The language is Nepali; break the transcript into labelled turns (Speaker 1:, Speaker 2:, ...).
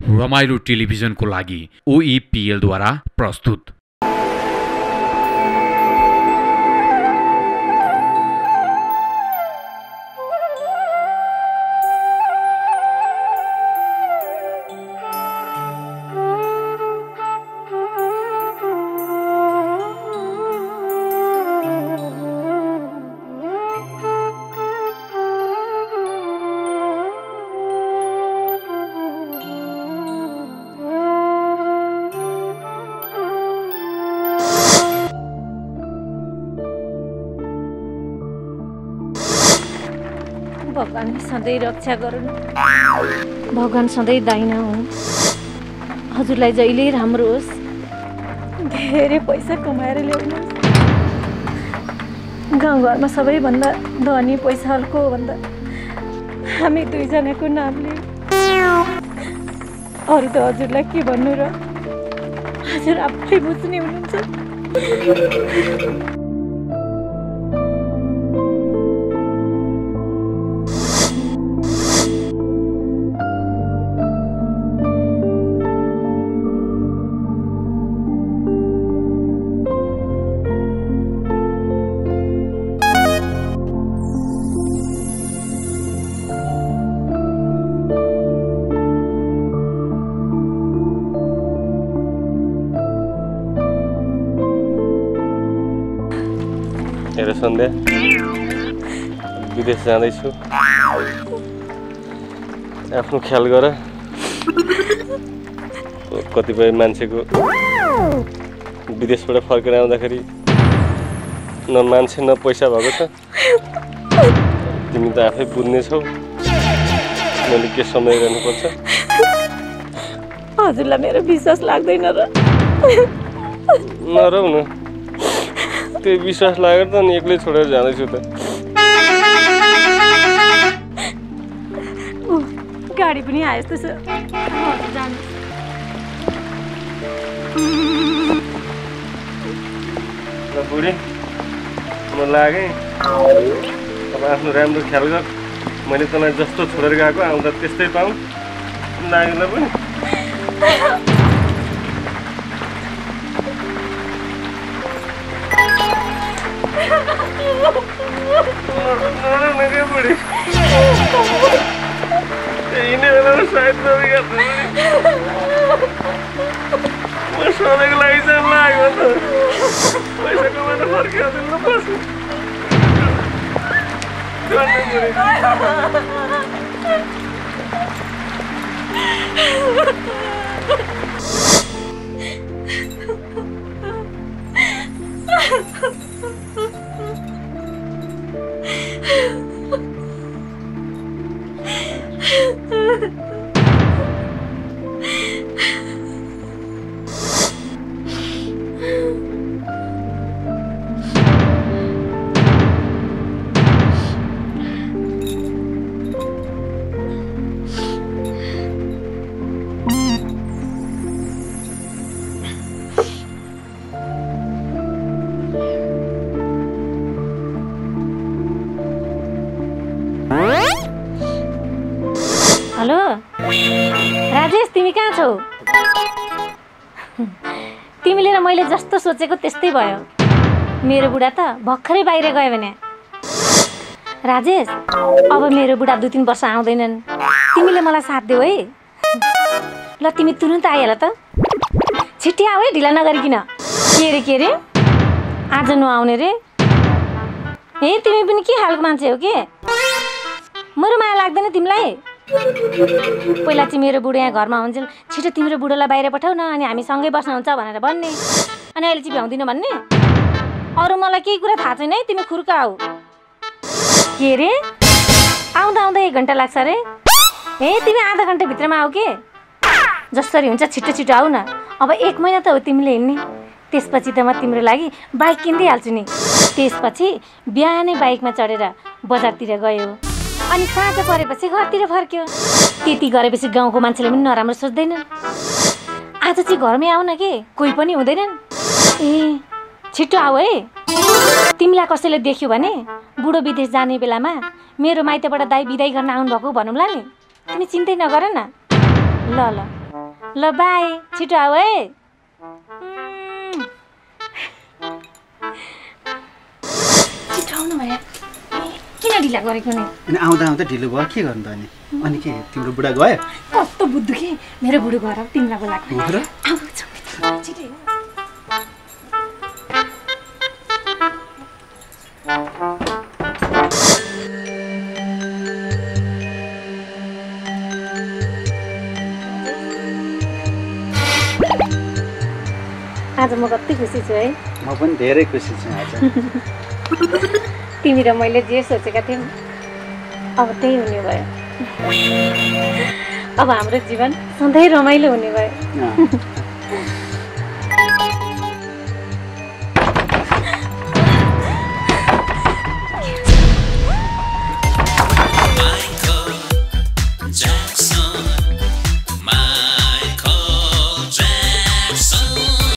Speaker 1: रमाइलो टेलिभिजनको लागि ओइपिएलद्वारा प्रस्तुत।
Speaker 2: भगवान्ले सधैँ रक्षा गरून्। भगवान् सधैँ दाइना हुन्। हजुरलाई जहिले राम्रो होस्। धेरै पैसा कमाएर ल्याउनुहोस्। गाउँघरमा सबैभन्दा धनी पैसा भन्दा हामी दुईजनाको नामले अरू त हजुरलाई के भन्नु र? हजुर आफै बुझ्ने हुनुहुन्छ।
Speaker 3: सन्ध्या विदेश जाँदैछु आफ्नो ख्याल गर कतिपय मान्छेको विदेशबाट फर्केर आउँदाखेरि न मान्छे न पैसा भएको छ तिमी त आफै बुझ्नेछौ मैले के सम्झाइरहनुपर्छ
Speaker 2: हजुरलाई मेरो विश्वास लाग्दैन र
Speaker 3: नरौ न त्यो विश्वास लागेर त अनि एक्लै छोडेर जाँदैछु त
Speaker 2: गाडी पनि आयो जस्तो छ
Speaker 3: बुढी म लागेँ अब आफ्नो राम्रो ख्याल गर मैले तँलाई जस्तो छोडेर गएको आउँदा त्यस्तै पाऊँ नागेलाई पनि Ha ha ha! Ha ha
Speaker 2: ha. Rajesh तिमी कहाँ छौ? तिमीले र मैले जस्तो सोचेको त्यस्तै भयो। मेरो बुढा त भर्खरै बाहिर गयो भने। राजेश अब मेरो बुढा दुई तिन वर्ष आउँदैनन्। तिमीले मलाई साथ देऊ है। ल तिमी तुरुन्त आइहाल त। छिट्टी आऊ है ढिला नगरिकन। के अरे के अरे आज नआउने रे। ए तिमी पनि के खालको मान्छे हो के? मेरो माया लाग्दैन तिमीलाई? पहिला चाहिँ मेरो बुढो यहाँ घरमा हुन्थ्यो छिटो तिम्रो बुढोलाई बाहिर पठाउ न अनि हामी सँगै बस्नुहुन्छ भनेर भन्ने। अनि अहिले चाहिँ भ्याउँदिनँ भन्ने। अरू मलाई केही कुरा थाहा छैन है तिमी खुर्का आऊ के अरे आउँदा आउँदा एक घन्टा लाग्छ अरे? ए तिमी आधा घन्टाभित्रमा आऊ के? जसरी हुन्छ छिटो छिटो आऊ न। अब एक महिना त हो तिमीले हिँड्ने। त्यसपछि त म तिम्रो लागि बाइक किनिदिइहाल्छु नि। त्यसपछि बिहानै बाइकमा चढेर बजारतिर गयो। अनि साँझ परेपछि घरतिर फर्क्यो। त्यति गरेपछि गाउँको मान्छेले पनि नराम्रो सोच्दैन आज चाहिँ घरमै आऊ न के? कोही पनि हुँदैनन्? ए छिटो आऊ है। तिमीलाई कसैले देख्यो भने बुढो विदेश जाने बेलामा मेरो माइतबाट दाई बिदाई गर्न आउनुभएको भनौँला नि। तिमी चिन्तै नगर न। ल ल। ल बाई। छिटो आऊ है। छिटो आउनु भयो। किन ढिला गरेको नि?
Speaker 4: अनि आउँदा आउँदा ढिलो भयो। के गर्नु त अनि? अनि के? तिम्रो बुढा गयो?
Speaker 2: कस्तो बुद्धु के? मेरो बुढो घर तिमीलाई बोलाएको। आज म कति खुसी छु है।
Speaker 4: म पनि धेरै खुसी छु आज।
Speaker 2: तिमी र मैले जे सोचेका थियौँ अब त्यही हुने भयो। अब हाम्रो जीवन सधैँ रमाइलो हुने भयो।